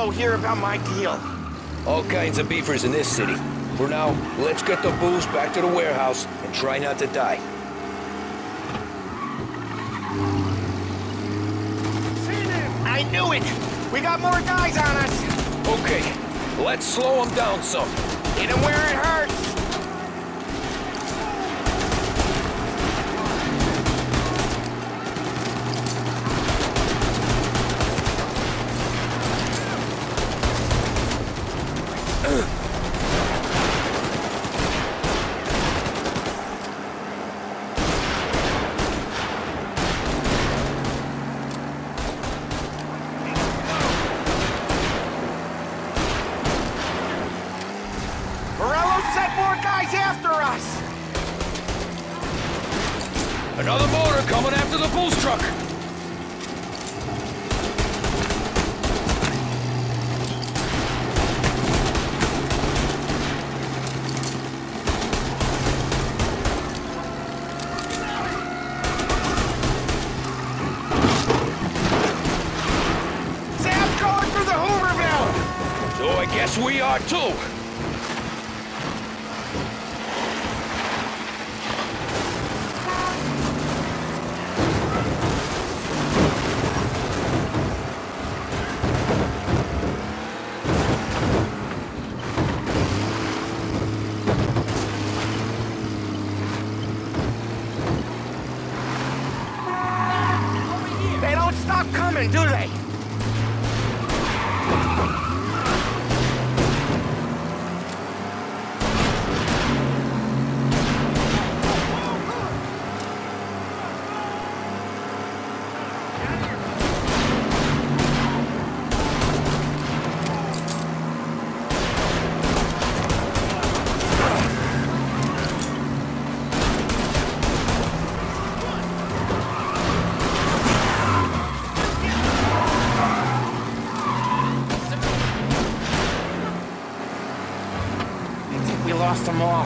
Morello hear about my deal? All kinds of beefers in this city. For now, let's get the booze back to the warehouse and try not to die. I knew it! We got more guys on us! Okay, let's slow them down some. Hit them where it hurts! More guys after us! Another motor coming after the booze truck. Sam's going for the Hooverville! So I guess we are too. Stop coming, do they? Lost them all.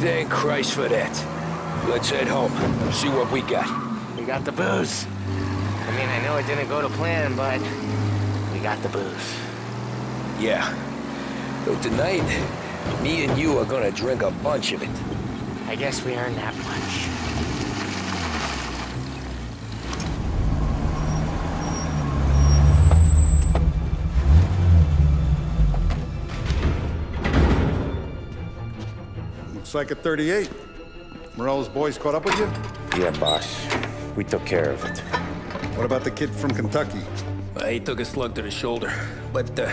Thank Christ for that. Let's head home. See what we got. We got the booze. I mean, I know it didn't go to plan, but we got the booze. Yeah. So tonight, me and you are gonna drink a bunch of it. I guess we earned that much. Looks like a 38. Morello's boys caught up with you? Yeah, boss. We took care of it. What about the kid from Kentucky? Uh, he took a slug to the shoulder, but uh,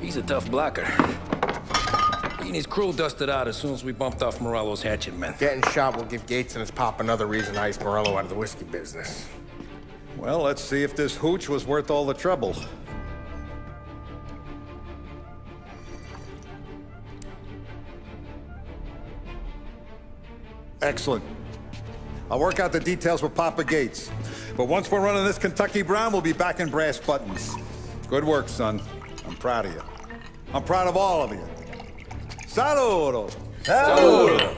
he's a tough blocker. He and his crew dusted out as soon as we bumped off Morello's hatchet men. Getting shot will give Gates and his pop another reason to ice Morello out of the whiskey business. Well, let's see if this hooch was worth all the trouble. Excellent. I'll work out the details with Papa Gates. But once we're running this Kentucky Brown, we'll be back in brass buttons. Good work, son. I'm proud of you. I'm proud of all of you. Saludo! Saludo.